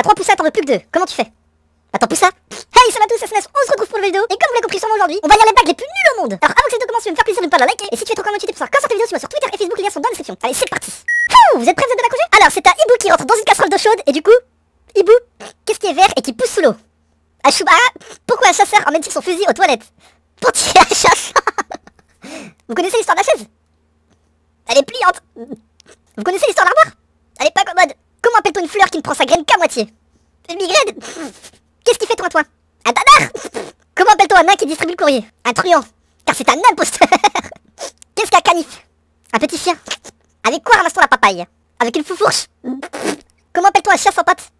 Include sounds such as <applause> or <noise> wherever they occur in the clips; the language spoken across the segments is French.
T'as 3 poussas, t'en veux plus que 2. Comment tu fais Bah t'en poussas Hey, salut à tous, c'est SNES, on se retrouve pour une vidéo. Et comme vous l'avez compris sûrement aujourd'hui, on va lire les bagues les plus nulles au monde. Alors avant que cette vidéo commence, je vais me faire plaisir de ne pas la liker. Et si tu es encore motivé pour savoir quand sortir vidéo, suis-moi sur Twitter et Facebook, les liens sont dans la description. Allez, c'est parti. Vous êtes prêts, vous êtes de la Alors, c'est un hibou qui rentre dans une casserole d'eau chaude et du coup, hibou, qu'est-ce qui est vert et qui pousse sous l'eau Un chouba, pourquoi un chasseur emmène-t-il son fusil aux toilettes Pour tirer la chasse. vous connaissez l'histoire de la chaise? Elle est pliante. Vous connaissez l'histoire de Elle est pas commode. Comment appelle-t-on une qui ne prend sa graine qu'à moitié Une migraine Qu'est-ce qui fait toi toi Un dadar Comment appelle-t-on un nain qui distribue le courrier? Un truand. Car c'est un imposteur. Qu'est-ce qu'un canif? Un petit chien. Avec quoi ramasse-t-on la papaye? Avec une foufourche Comment appelle-t-on un chien sans pattes?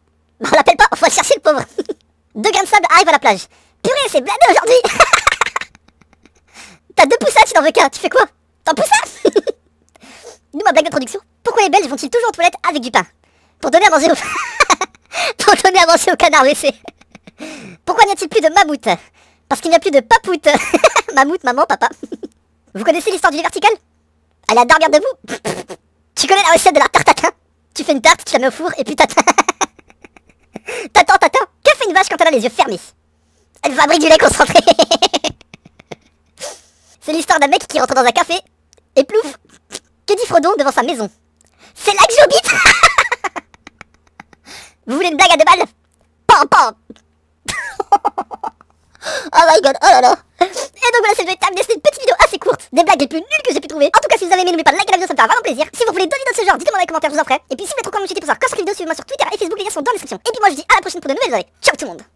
Bah, On l'appelle pas, on va chercher le pauvre. deux grains de sable arrivent à la plage. Purée, c'est bladé aujourd'hui <laughs> T'as deux poussas, tu n'en veux qu'un. Tu fais quoi? T'en poussas Nous, <laughs> ma blague d'introduction. Pourquoi les Belges vont-ils toujours aux toilettes avec du pain? Pour donner à manger au... <laughs> Pour donner à WC. Pourquoi n'y a-t-il plus de mammouth? Parce qu'il n'y a plus de papoute. <laughs> mammouth, maman, papa. Vous connaissez l'histoire du lit vertical? Elle a dormir debout. tu connais la recette de la tarte tatin Tu fais une tarte, tu la mets au four et puis t'attends. <laughs> t'attends, t'attends. Que fait une vache quand elle a les yeux fermés? Elle fabrique du lait concentré. C'est l'histoire d'un mec qui rentre dans un café et plouf Que dit Frodon devant sa maison? C'est là que blague à deux balles. Pam pam <laughs> Oh my god, oh là là. Et donc voilà, c'est le terminé, c'est une petite vidéo assez courte. Des blagues les plus nulles que j'ai pu trouver. En tout cas, si vous avez aimé, n'oubliez pas de liker la vidéo, ça me fera vraiment plaisir. Si vous voulez d'autres vidéos de ce genre, dites-moi dans les commentaires, je vous en ferai. Et puis si vous êtes trop comme pour savoir quand cette vidéo, suivez-moi sur Twitter et Facebook, les liens sont dans la description. Et puis moi je vous dis à la prochaine pour de nouvelles vidéos Ciao tout le monde